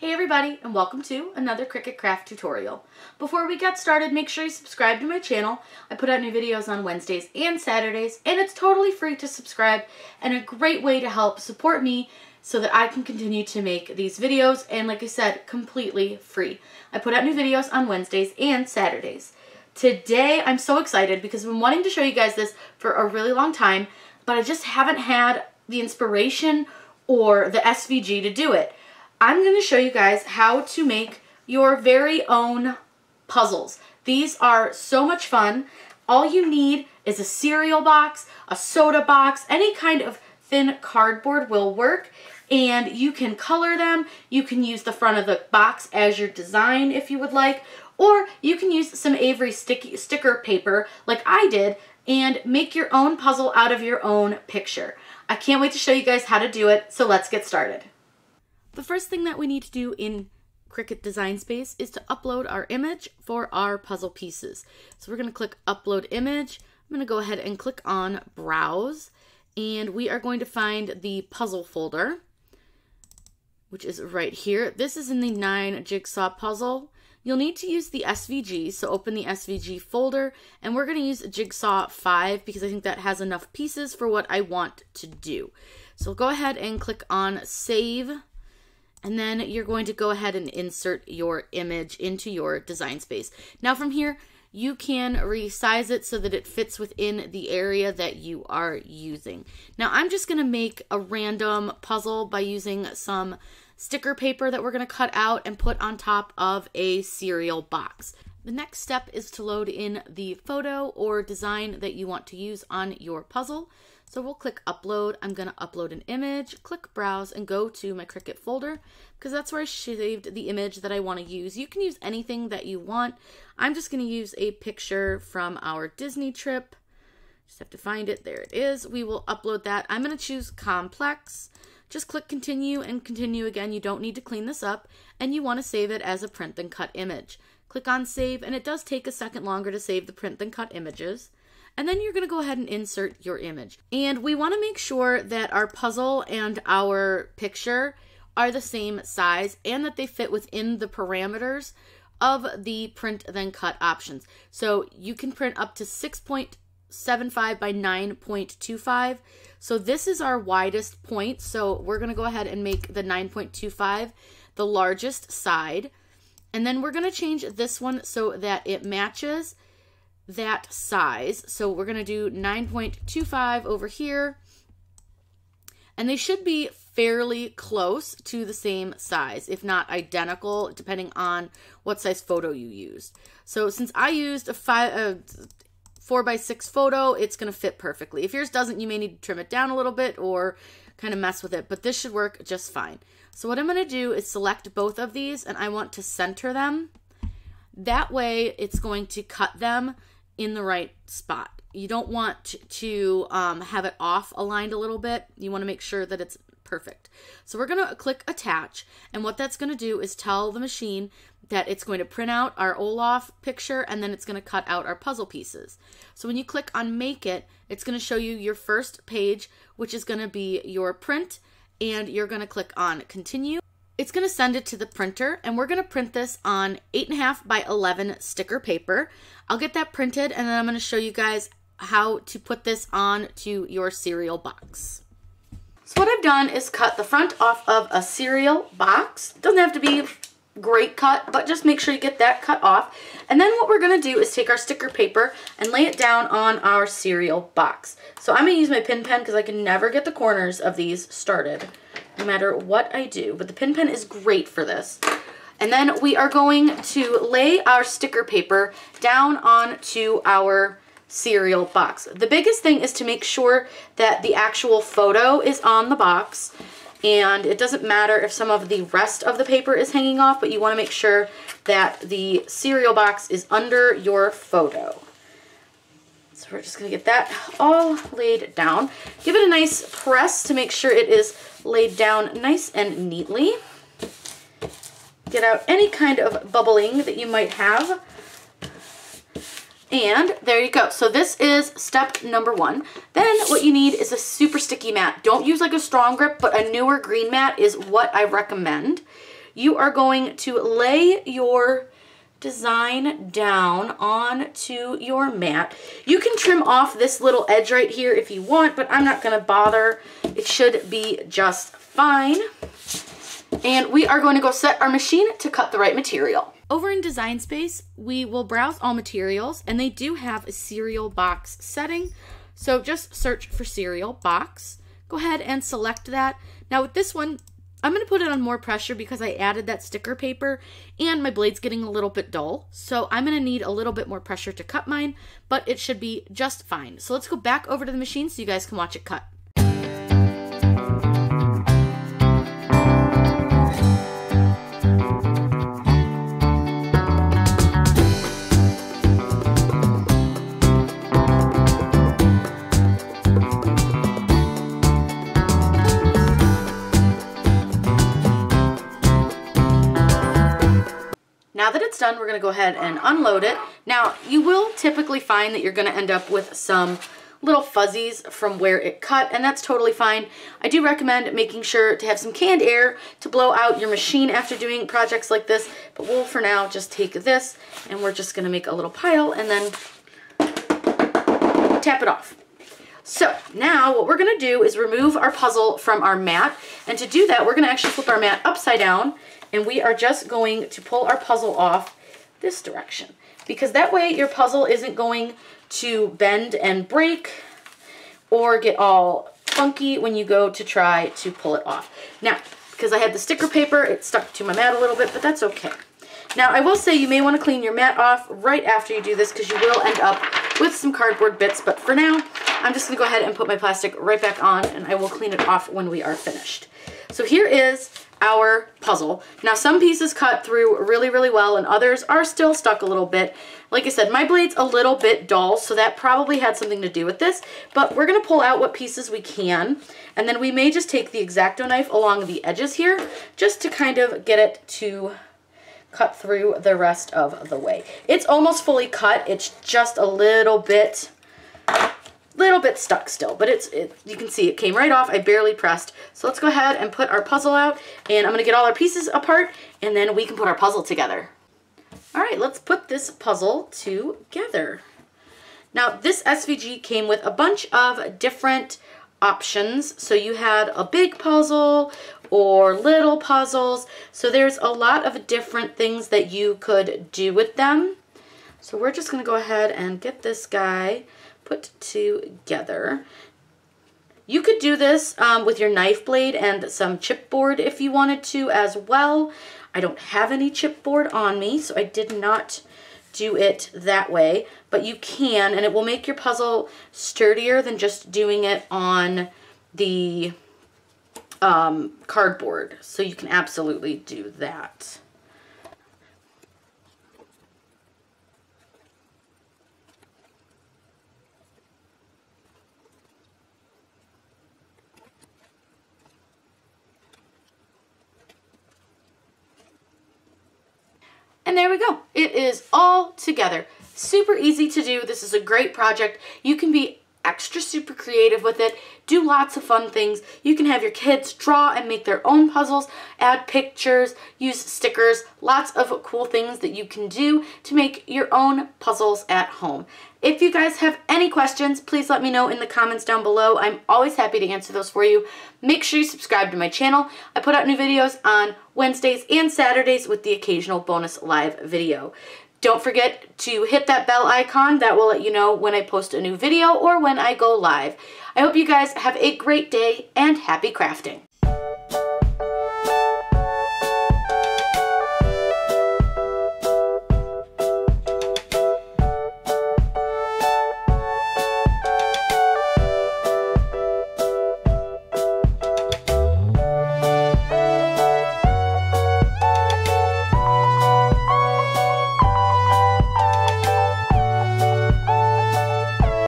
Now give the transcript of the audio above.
Hey everybody and welcome to another Cricut Craft tutorial. Before we get started, make sure you subscribe to my channel. I put out new videos on Wednesdays and Saturdays and it's totally free to subscribe and a great way to help support me so that I can continue to make these videos and like I said, completely free. I put out new videos on Wednesdays and Saturdays. Today I'm so excited because I've been wanting to show you guys this for a really long time but I just haven't had the inspiration or the SVG to do it. I'm going to show you guys how to make your very own puzzles. These are so much fun. All you need is a cereal box, a soda box, any kind of thin cardboard will work and you can color them. You can use the front of the box as your design if you would like, or you can use some Avery sticky sticker paper like I did and make your own puzzle out of your own picture. I can't wait to show you guys how to do it, so let's get started. The first thing that we need to do in Cricut Design Space is to upload our image for our puzzle pieces. So we're going to click Upload Image. I'm going to go ahead and click on Browse, and we are going to find the puzzle folder, which is right here. This is in the 9 Jigsaw Puzzle. You'll need to use the SVG, so open the SVG folder, and we're going to use Jigsaw 5 because I think that has enough pieces for what I want to do. So go ahead and click on Save and then you're going to go ahead and insert your image into your design space. Now from here, you can resize it so that it fits within the area that you are using. Now I'm just going to make a random puzzle by using some sticker paper that we're going to cut out and put on top of a cereal box. The next step is to load in the photo or design that you want to use on your puzzle. So we'll click upload. I'm going to upload an image, click browse, and go to my Cricut folder because that's where I saved the image that I want to use. You can use anything that you want. I'm just going to use a picture from our Disney trip. Just have to find it. There it is. We will upload that. I'm going to choose complex. Just click continue and continue again. You don't need to clean this up and you want to save it as a print then cut image. Click on save and it does take a second longer to save the print then cut images and then you're going to go ahead and insert your image. And we want to make sure that our puzzle and our picture are the same size and that they fit within the parameters of the print then cut options. So you can print up to 6.75 by 9.25. So this is our widest point. So we're going to go ahead and make the 9.25 the largest side. And then we're going to change this one so that it matches that size. So we're going to do 9.25 over here. And they should be fairly close to the same size, if not identical, depending on what size photo you used. So since I used a five, a four by six photo, it's going to fit perfectly. If yours doesn't, you may need to trim it down a little bit or kind of mess with it, but this should work just fine. So what I'm going to do is select both of these and I want to center them. That way it's going to cut them in the right spot. You don't want to um, have it off aligned a little bit. You want to make sure that it's perfect. So we're going to click attach and what that's going to do is tell the machine that it's going to print out our Olaf picture and then it's going to cut out our puzzle pieces. So when you click on make it, it's going to show you your first page which is going to be your print and you're going to click on continue it's going to send it to the printer and we're going to print this on 8.5 by 11 sticker paper. I'll get that printed and then I'm going to show you guys how to put this on to your cereal box. So what I've done is cut the front off of a cereal box. Doesn't have to be great cut, but just make sure you get that cut off. And then what we're going to do is take our sticker paper and lay it down on our cereal box. So I'm going to use my pin pen because I can never get the corners of these started no matter what I do. But the pin pen is great for this. And then we are going to lay our sticker paper down onto our cereal box. The biggest thing is to make sure that the actual photo is on the box and it doesn't matter if some of the rest of the paper is hanging off, but you want to make sure that the cereal box is under your photo. So we're just to get that all laid down. Give it a nice press to make sure it is laid down nice and neatly. Get out any kind of bubbling that you might have. And there you go. So this is step number one. Then what you need is a super sticky mat. Don't use like a strong grip, but a newer green mat is what I recommend. you are going to lay your design down onto your mat. You can trim off this little edge right here if you want, but I'm not gonna bother. It should be just fine. And we are going to go set our machine to cut the right material. Over in Design Space, we will browse all materials, and they do have a cereal box setting. So just search for cereal box. Go ahead and select that. Now with this one, I'm going to put it on more pressure because I added that sticker paper and my blade's getting a little bit dull. So I'm going to need a little bit more pressure to cut mine, but it should be just fine. So let's go back over to the machine so you guys can watch it cut. Now that it's done, we're gonna go ahead and unload it. Now, you will typically find that you're gonna end up with some little fuzzies from where it cut, and that's totally fine. I do recommend making sure to have some canned air to blow out your machine after doing projects like this, but we'll for now just take this, and we're just gonna make a little pile and then tap it off. So now what we're gonna do is remove our puzzle from our mat, and to do that, we're gonna actually flip our mat upside down and we are just going to pull our puzzle off this direction because that way your puzzle isn't going to bend and break or get all funky when you go to try to pull it off. Now, because I had the sticker paper, it stuck to my mat a little bit, but that's okay. Now, I will say you may want to clean your mat off right after you do this because you will end up with some cardboard bits, but for now, I'm just going to go ahead and put my plastic right back on and I will clean it off when we are finished. So here is our puzzle. Now some pieces cut through really, really well and others are still stuck a little bit. Like I said, my blade's a little bit dull, so that probably had something to do with this, but we're gonna pull out what pieces we can, and then we may just take the X-Acto knife along the edges here, just to kind of get it to cut through the rest of the way. It's almost fully cut, it's just a little bit little bit stuck still, but it's it, you can see it came right off. I barely pressed. So let's go ahead and put our puzzle out and I'm going to get all our pieces apart and then we can put our puzzle together. All right, let's put this puzzle together. Now this SVG came with a bunch of different options. So you had a big puzzle or little puzzles. So there's a lot of different things that you could do with them. So we're just going to go ahead and get this guy put together. You could do this um, with your knife blade and some chipboard if you wanted to as well. I don't have any chipboard on me, so I did not do it that way, but you can, and it will make your puzzle sturdier than just doing it on the um, cardboard. So you can absolutely do that. And there we go. It is all together. Super easy to do. This is a great project. You can be extra super creative with it, do lots of fun things. You can have your kids draw and make their own puzzles, add pictures, use stickers, lots of cool things that you can do to make your own puzzles at home. If you guys have any questions, please let me know in the comments down below. I'm always happy to answer those for you. Make sure you subscribe to my channel. I put out new videos on Wednesdays and Saturdays with the occasional bonus live video. Don't forget to hit that bell icon. That will let you know when I post a new video or when I go live. I hope you guys have a great day and happy crafting.